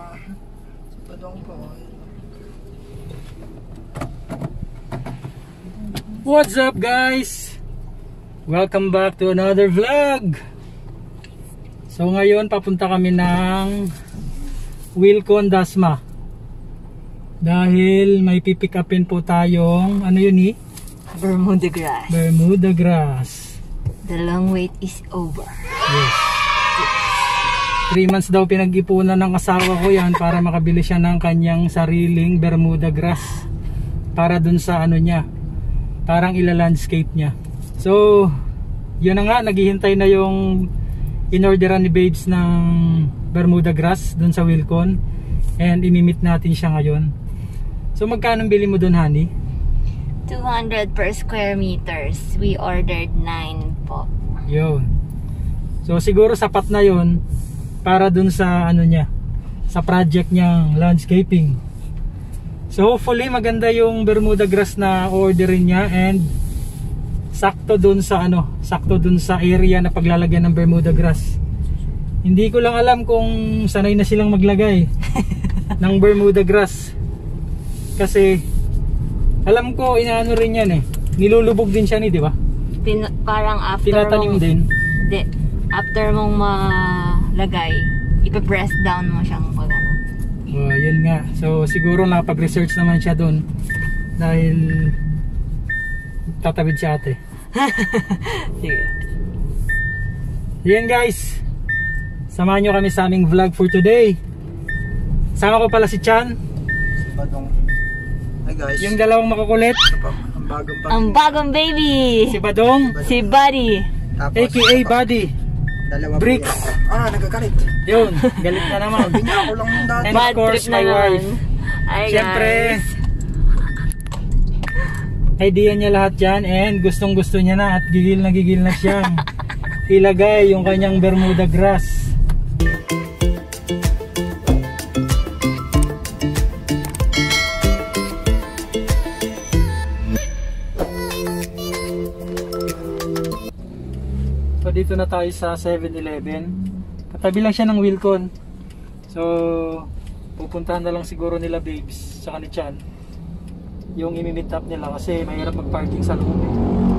sa Padongpon. What's up guys? Welcome back to another vlog. So ngayon papunta kami ng Wilcon Dasma. Dahil may pipick upin po tayong ano yun eh? Bermuda grass. Bermuda grass. The long wait is over. Yes. 3 months daw pinag-ipunan ng asawa ko yan Para makabili siya ng kanyang sariling Bermuda grass Para dun sa ano niya Parang ila-landscape niya So yun na nga, naghihintay na yung inorderan ni Babes ng Bermuda grass dun sa Wilcon and imimit natin siya ngayon. So magkano bili mo dun, honey? 200 per square meters. We ordered 9 po. Yun. So siguro sapat na yun para dun sa ano niya, sa project niyang landscaping. So hopefully maganda yung Bermuda grass na orderin niya and sakto dun sa ano, sakto dun sa area na paglalagyan ng Bermuda grass. Hindi ko lang alam kung sanay na silang maglagay ng Bermuda grass. Kasi alam ko inaano rin yan eh. Nilulubog din siya ni, di ba? Tin parang after Tinatanim mong, din. Di, after mong malagay, ipe-press down mo siyang pag ano. Oh, yun nga. So siguro nakapag-research naman siya doon dahil tatawid si ate. Sige. Yan guys. Samahan nyo kami sa aming vlog for today. Sama ko pala si Chan, Si Badong. Hi guys. yung dalawang makukulit, ang bagong pa. Ang bagong baby! si Badong, Si Buddy! Tapos, aka Buddy. dalawa po Bricks. Ah, nagagalit. Yun, galit na naman. Pinya ako lang yung dati. And of course, my wife. Hi Siyempre, guys! idea niya lahat yan and gustong gusto niya na at gigil na gigil na siyang ilagay yung kanyang Bermuda grass. So dito na tayo sa 7-Eleven. Katabi lang siya ng Wilcon. So pupuntahan na lang siguro nila babes sa ni yung imi-meet up nila kasi mahirap mag-parking sa loob. eh.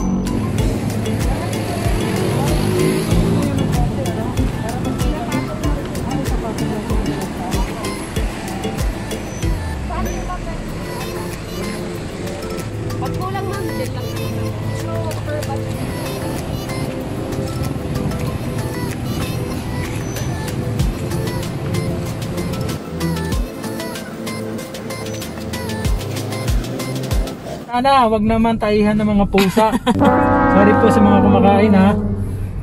Sana wag naman taihan ng mga pusa. Sorry po sa mga kumakain ha.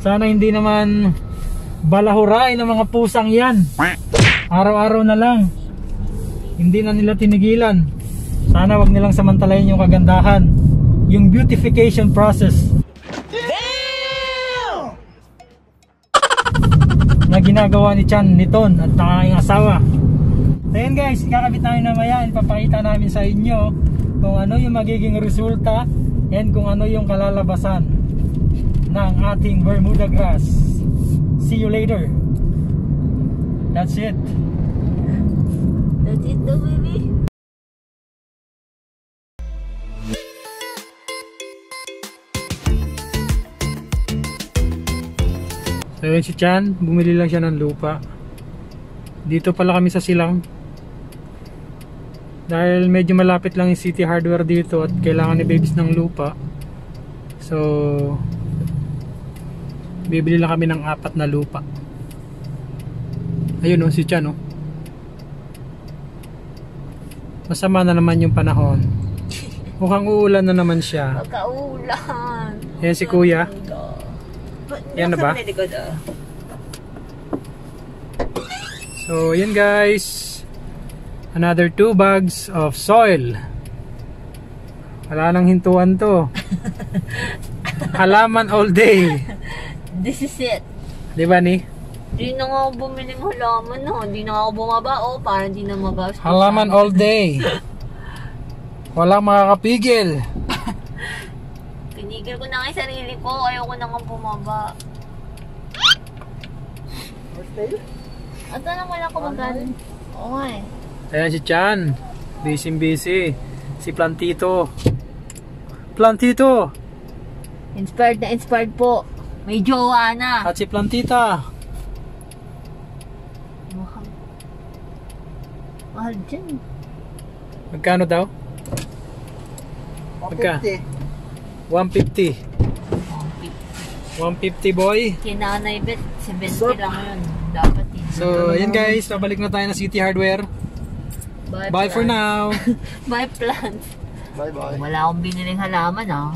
Sana hindi naman balahuray ng mga pusang yan. Araw-araw na lang. Hindi na nila tinigilan. Sana wag nilang samantalayin yung kagandahan. Yung beautification process. na ginagawa ni Chan Niton at ng asawa. So guys, kakabit namin mamaya and papakita namin sa inyo kung ano yung magiging resulta and kung ano yung kalalabasan ng ating Bermuda grass. See you later. That's it. That's it daw, baby. So yun si Chan, bumili lang siya ng lupa. Dito pala kami sa Silang. Dahil medyo malapit lang yung City Hardware dito at kailangan ni Babes ng lupa. So bibili lang kami ng apat na lupa. Ayun oh, si Chan oh. Masama na naman yung panahon. Mukhang uulan na naman siya. Pagkaulan. Yan si Kuya. Yan na ba? Ah. So, yun guys. Another two bags of soil. Wala nang hintuan to. Halaman all day. This is it. Di ba ni? Di na nga ako bumili ng halaman, no. Di na ako bumaba, oh. Parang di na magastos. Halaman all day. Walang makakapigil. Pinigil ko na yung sarili ko. Ayoko na nga bumaba. At alam mo lang kung magkano. Oo nga eh. Ayan si Chan. Busy busy. Si Plantito. Plantito Inspired na inspired po. May jowa na. at si Plantita. Mahal. Mahal dyan. Magkano daw? Magka? 150. 150. 150 boy. Kinanay bet, 70 Sup. lang yun. Dapat yun. So, yun guys, pabalik na tayo ng City Hardware. Bye, Bye for now. Bye plants. Bye-bye. Wala akong biniling halaman ah.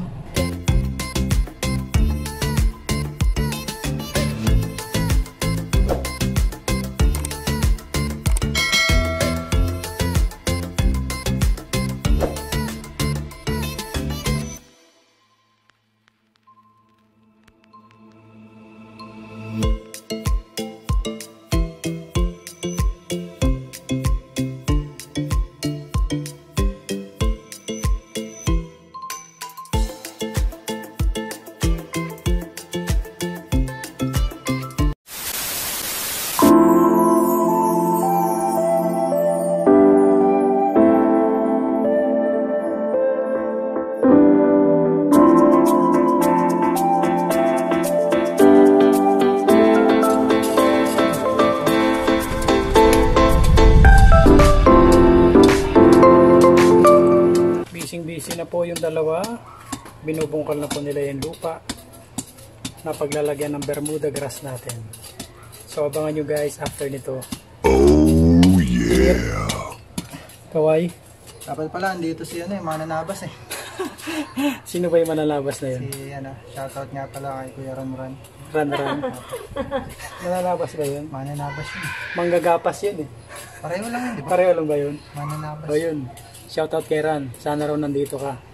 Busy-busy na po yung dalawa. Binubungkal na po nila yung lupa na paglalagyan ng Bermuda grass natin. So abangan nyo guys after nito. Oh yeah! Kawai, Dapat pala, andito si ano eh, mananabas eh. sino ba yung manlalabas na yun? Si ano, shoutout nga pala kay Kuya Ron Run run. manlalabas ba yun? Mananabas yun. Manggagapas yun eh. Pareho lang yun, di ba? Pareho lang ba yun? Mananabas. O yun. Shoutout kay Ran. Sana raw nandito ka.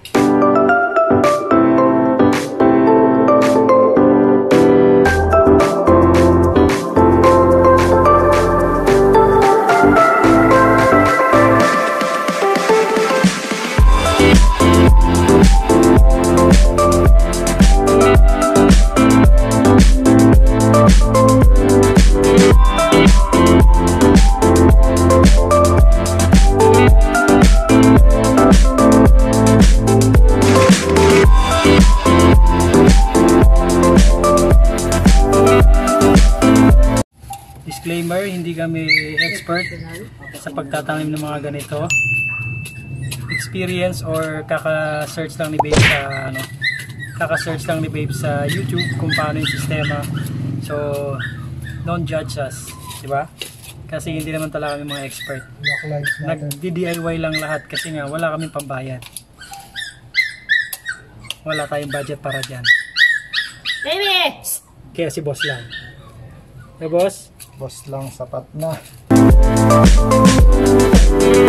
Expert sa pagtatanim ng mga ganito. Experience or kaka-search lang ni Babe sa ano, kaka-search lang ni Babe sa YouTube kung paano yung sistema. So, don't judge us, di ba? Kasi hindi naman talaga kami mga expert. Black lives natin. Nag-DIY lang lahat kasi nga wala kaming pambayad. Wala tayong budget para dyan. Baby! Kaya si boss lang. Eh boss? Boss lang, sapat na. Thank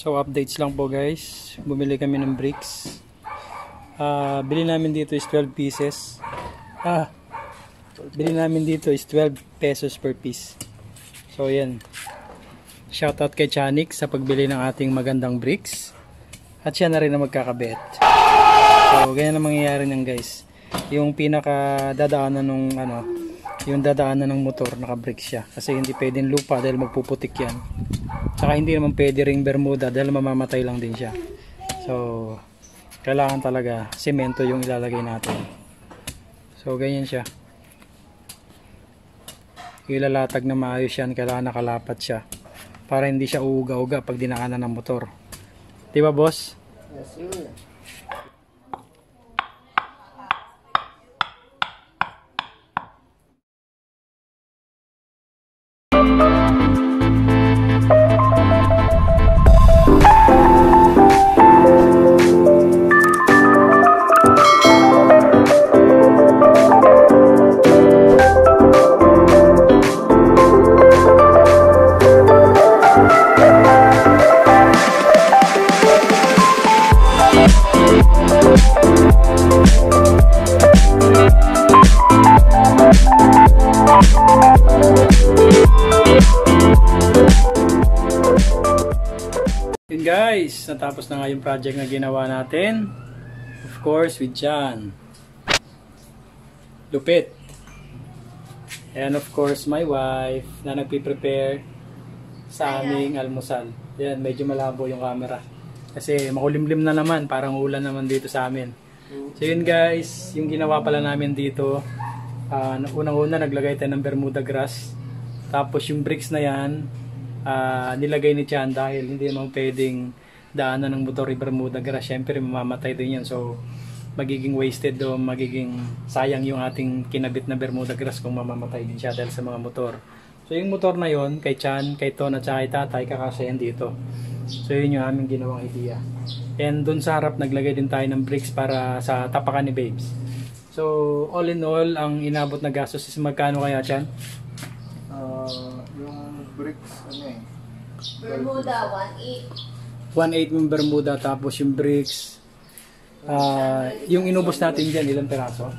So updates lang po guys. Bumili kami ng bricks. Ah, bili namin dito is 12 pieces. Ah, bili namin dito is 12 pesos per piece. So yan. Shoutout kay Chanik sa pagbili ng ating magandang bricks. At siya na rin na magkakabit. So ganyan ang mangyayari niyan guys. Yung pinaka dadaanan ng ano, yung dadaanan ng motor naka-bricks siya kasi hindi pwedeng lupa dahil magpuputik yan. Tsaka hindi naman pwede ring bermuda dahil mamamatay lang din siya. So, kailangan talaga semento yung ilalagay natin. So, ganyan siya. Ilalatag na maayos yan, kailangan nakalapat siya. Para hindi siya uuga-uga pag dinaanan ng motor. Di ba, boss? Yes, sir. Natapos na nga yung project na ginawa natin. Of course, with John. Lupit. And of course, my wife na nagpiprepare sa aming almusal. Yan, medyo malabo yung camera. Kasi makulimlim na naman, parang ulan naman dito sa amin. So yun guys, yung ginawa pala namin dito, ah, unang-una naglagay tayo ng Bermuda grass. Tapos yung bricks na yan, ah, nilagay ni Chan dahil hindi naman pwedeng daanan ng motor yung Bermuda grass. Siyempre mamamatay din yan. So magiging wasted o magiging sayang yung ating kinabit na Bermuda grass kung mamamatay din siya dahil sa mga motor. So yung motor na yon kay Chan, kay Ton at saka kay Tatay kakasayan dito. So yun yung aming ginawang idea. And dun sa harap naglagay din tayo ng bricks para sa tapakan ni Babes. So all in all, ang inabot na gastos is magkano kaya Chan? Ah, yung bricks, ano eh. Bermuda, 1.8. 1.8 yung Bermuda tapos yung bricks. Ah, yung inubos natin dyan, ilang peraso?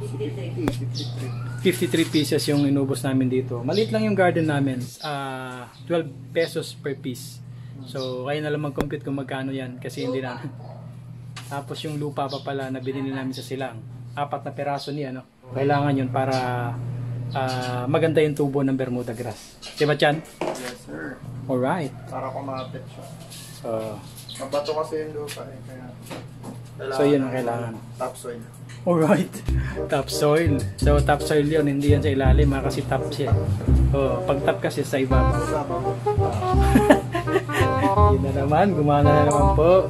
53. 53 pieces yung inubos namin dito. Maliit lang yung garden namin. Ah, 12 pesos per piece. So, kayo na lang mag-compute kung magkano yan kasi hindi na. Tapos yung lupa pa pala na binili namin sa silang. Apat na peraso niya, no? Kailangan yun para ah, maganda yung tubo ng Bermuda grass. Diba, Chan? Yes, sir. Alright. Para kumapit siya. So, Mabato kasi yung lupa eh. Kaya, So, yun ang kailangan. Topsoil. Alright. Topsoil. So, topsoil yun. Hindi yan sa ilalim ha, kasi top siya. Oh, pag top kasi sa ibabaw. Yun na naman. Gumana na naman po.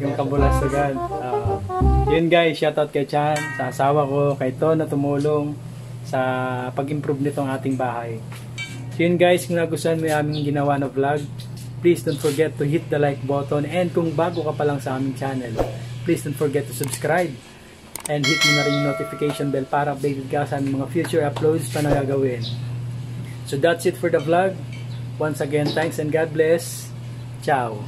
Yung kabulastugan. Ah, yun guys, shoutout kay Chan, sa asawa ko, kay Ton na tumulong sa pag-improve nitong ating bahay. So yun guys, kung nagustuhan mo yung aming ginawa na vlog, please don't forget to hit the like button and kung bago ka pa lang sa aming channel, please don't forget to subscribe and hit mo na rin yung notification bell para updated ka sa mga future uploads pa na gagawin. So that's it for the vlog. Once again, thanks and God bless. Ciao!